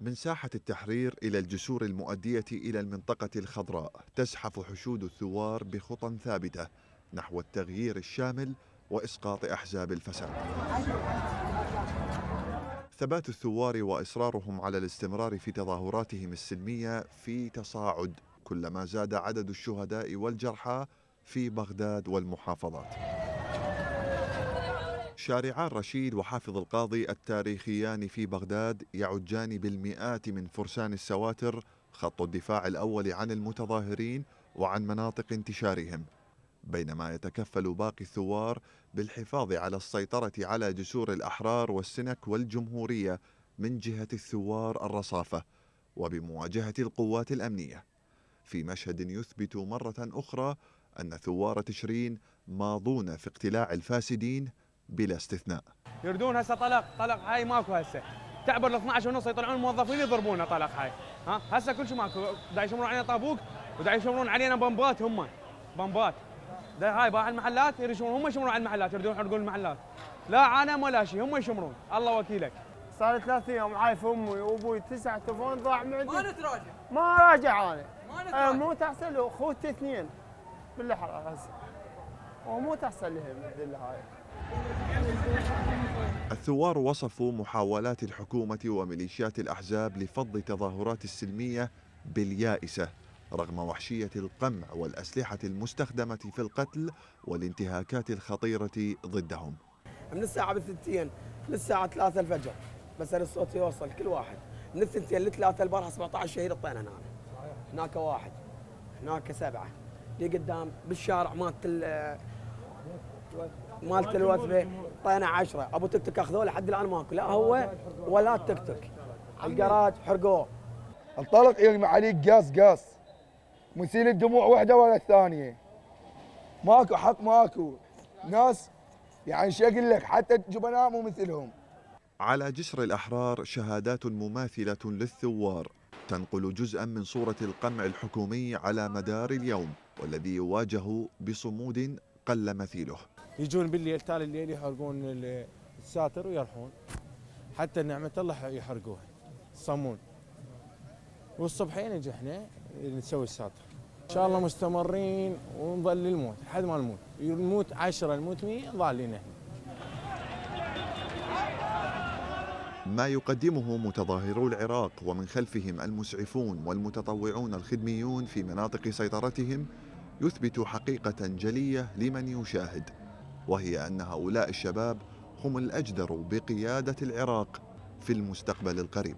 من ساحة التحرير إلى الجسور المؤدية إلى المنطقة الخضراء تزحف حشود الثوار بخطى ثابتة نحو التغيير الشامل وإسقاط أحزاب الفساد. ثبات الثوار وإصرارهم على الاستمرار في تظاهراتهم السلمية في تصاعد كلما زاد عدد الشهداء والجرحى في بغداد والمحافظات. شارعان رشيد وحافظ القاضي التاريخيان في بغداد يعجان بالمئات من فرسان السواتر خط الدفاع الأول عن المتظاهرين وعن مناطق انتشارهم. بينما يتكفل باقي الثوار بالحفاظ على السيطرة على جسور الأحرار والسنك والجمهورية من جهة الثوار الرصافة وبمواجهة القوات الأمنية. في مشهد يثبت مرة أخرى أن ثوار تشرين ماضون في اقتلاع الفاسدين بلا استثناء. يردون هسه طلق طلق هاي ماكو هسه. تعبر ال 12 ونص يطلعون الموظفين يضربونا طلق هاي ها؟ هسه كل شيء ماكو دا يشمرون علينا طابوق ودا يشمرون علينا بمبات هم. بمبات دا هاي باع المحلات يشمرون هم يشمرون على المحلات يردون يحرقون المحلات. لا عالم ولا شيء هم يشمرون. الله وكيلك. صار ثلاث أيام عايف أمي وأبوي تسع تلفون ضاع معدي. ما نتراجع. ما راجع أنا. ما نتراجع. مو تحصل له أخوتي اثنين. بالاحرى هسه. ومو تحصل لهم الذله هاي. الثوار وصفوا محاولات الحكومة وميليشيات الأحزاب لفض تظاهرات السلمية باليائسة رغم وحشية القمع والأسلحة المستخدمة في القتل والانتهاكات الخطيرة ضدهم. من الساعة بالثنتين للساعة 3 الفجر بس الصوت يوصل كل واحد. من الثنتين لثلاثة البارحة 17 شهيد طينا هنا هناك واحد هناك سبعة. دي قدام بالشارع مالت ال- مالت الوثبة طينا عشرة. أبو تك تك أخذوه لحد الآن ماكو. لا هو ولا تك تك الجراج حرقوه انطلق يرمي عليك قاس قاس مسيل الدموع وحدة ولا الثانية. ماكو حق ماكو. ناس يعني شو أقول لك؟ حتى الجبناء مو مثلهم. على جسر الأحرار شهادات مماثلة للثوار. تنقل جزءا من صورة القمع الحكومي على مدار اليوم والذي يواجه بصمود قل مثيله. يجون بالليل تالي الليل يحرقون ال- الساتر ويرحون. حتى نعمة الله يحرقوها. يصمون والصبحين نجي إحنا نسوي الساتر. إن شاء الله مستمرين ونظل للموت لحد ما نموت. نموت عشرة نموت 100 ظالين إحنا. ما يقدمه متظاهرو العراق ومن خلفهم المسعفون والمتطوعون الخدميون في مناطق سيطرتهم يثبت حقيقة جلية لمن يشاهد. وهي أن هؤلاء الشباب هم الأجدر بقيادة العراق في المستقبل القريب.